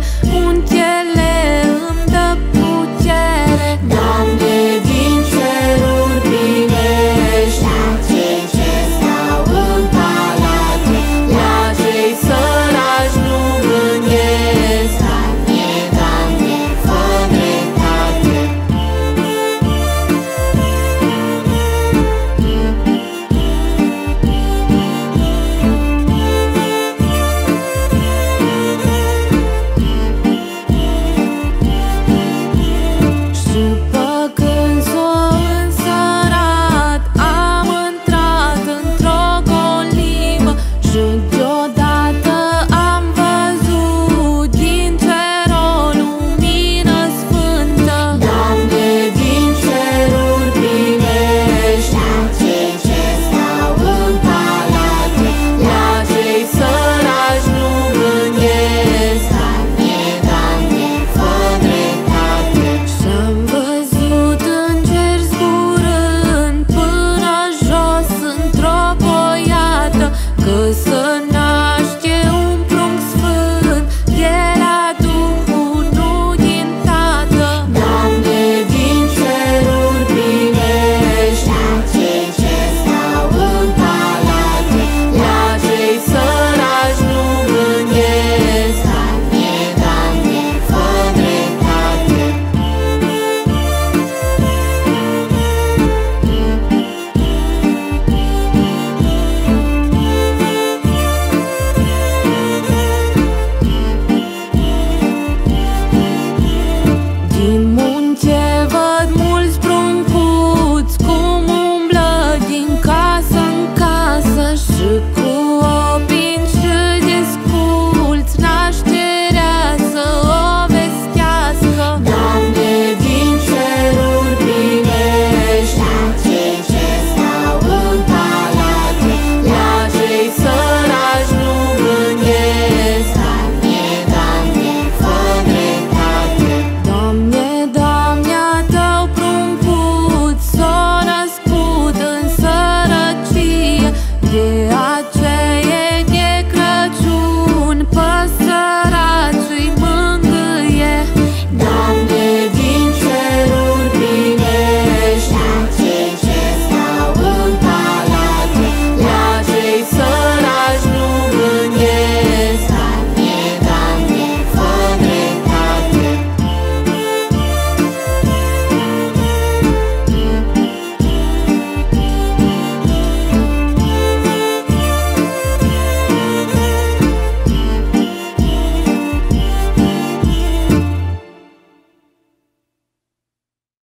yeah. close.